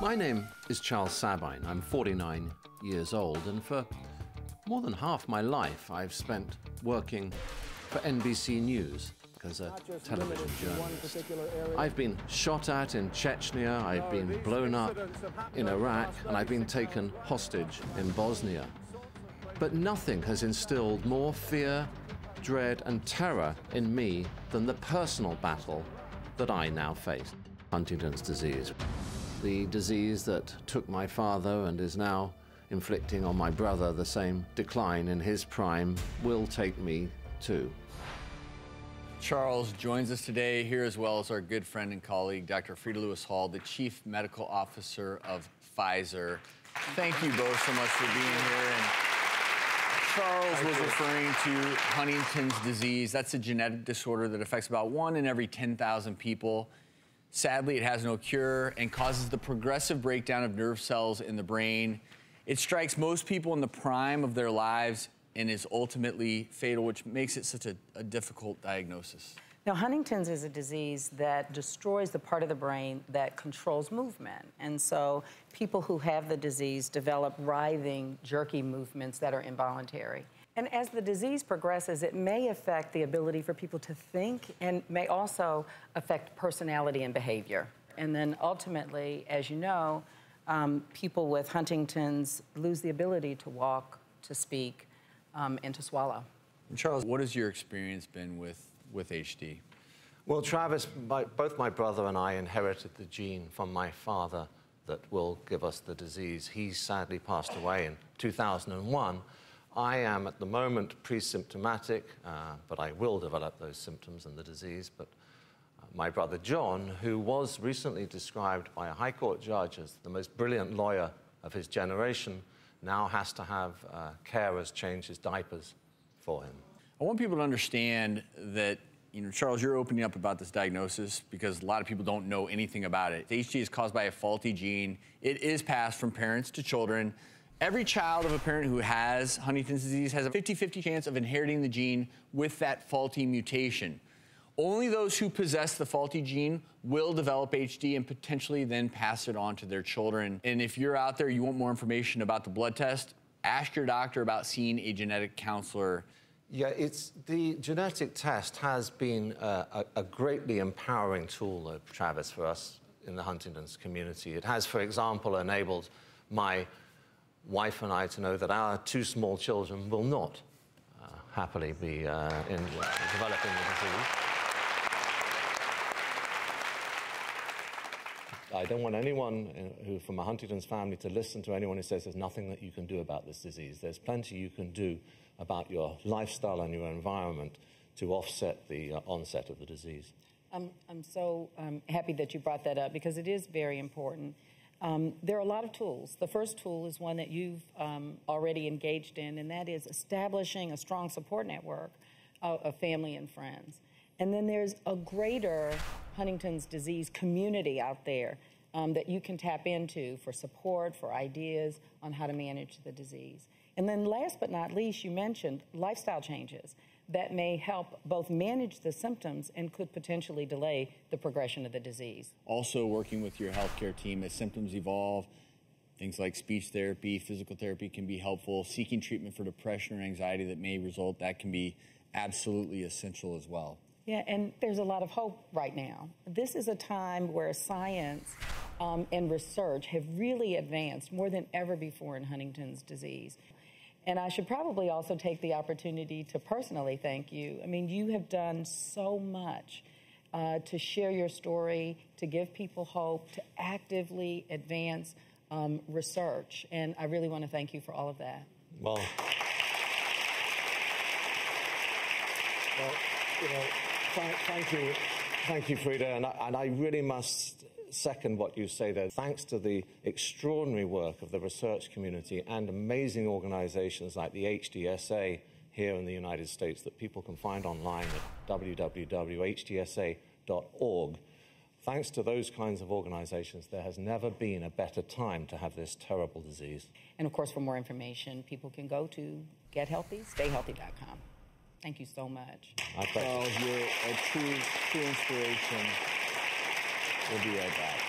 My name is Charles Sabine. I'm 49 years old, and for more than half my life, I've spent working for NBC News as a television journalist. I've been shot at in Chechnya, I've been blown up in Iraq, and I've been taken hostage in Bosnia. But nothing has instilled more fear, dread, and terror in me than the personal battle that I now face Huntington's disease the disease that took my father and is now inflicting on my brother the same decline in his prime will take me too. Charles joins us today here as well as our good friend and colleague, Dr. Freda Lewis Hall, the Chief Medical Officer of Pfizer. Thank you both so much for being here. And Charles was referring to Huntington's disease. That's a genetic disorder that affects about one in every 10,000 people. Sadly, it has no cure and causes the progressive breakdown of nerve cells in the brain. It strikes most people in the prime of their lives and is ultimately fatal, which makes it such a, a difficult diagnosis. Now, Huntington's is a disease that destroys the part of the brain that controls movement. And so people who have the disease develop writhing, jerky movements that are involuntary. And as the disease progresses, it may affect the ability for people to think and may also affect personality and behavior. And then ultimately, as you know, um, people with Huntington's lose the ability to walk, to speak, um, and to swallow. Charles, what has your experience been with, with HD? Well, Travis, my, both my brother and I inherited the gene from my father that will give us the disease. He sadly passed away in 2001. I am at the moment pre-symptomatic, uh, but I will develop those symptoms and the disease. But uh, my brother John, who was recently described by a High Court judge as the most brilliant lawyer of his generation, now has to have uh, carers change his diapers for him. I want people to understand that you know, Charles, you're opening up about this diagnosis because a lot of people don't know anything about it. HD is caused by a faulty gene. It is passed from parents to children. Every child of a parent who has Huntington's disease has a 50-50 chance of inheriting the gene with that faulty mutation. Only those who possess the faulty gene will develop HD and potentially then pass it on to their children. And if you're out there, you want more information about the blood test, ask your doctor about seeing a genetic counselor. Yeah, it's the genetic test has been a, a, greatly empowering tool, Travis, for us in the Huntington's community. It has, for example, enabled my wife and I to know that our two small children will not uh, happily be uh, in developing the disease. I don't want anyone uh, who from a Huntington's family to listen to anyone who says there's nothing that you can do about this disease. There's plenty you can do about your lifestyle and your environment to offset the uh, onset of the disease. I'm, I'm so um, happy that you brought that up because it is very important. Um, there are a lot of tools. The first tool is one that you've um, already engaged in, and that is establishing a strong support network of, of family and friends. And then there's a greater Huntington's disease community out there um, that you can tap into for support, for ideas on how to manage the disease. And then last but not least, you mentioned lifestyle changes that may help both manage the symptoms and could potentially delay the progression of the disease. Also, working with your healthcare team as symptoms evolve, things like speech therapy, physical therapy can be helpful. Seeking treatment for depression or anxiety that may result, that can be absolutely essential as well. Yeah, and there's a lot of hope right now. This is a time where science um, and research have really advanced more than ever before in Huntington's disease. And I should probably also take the opportunity to personally thank you. I mean, you have done so much uh, to share your story, to give people hope, to actively advance um, research. And I really want to thank you for all of that. Well, well you know, thank, thank you. Thank you, Freda. And I, and I really must second what you say there. Thanks to the extraordinary work of the research community and amazing organizations like the HDSA here in the United States that people can find online at www.hdsa.org. Thanks to those kinds of organizations, there has never been a better time to have this terrible disease. And of course, for more information, people can go to gethealthystayhealthy.com. Thank you so much. I Well, you're a uh, true, true inspiration. We'll be right back.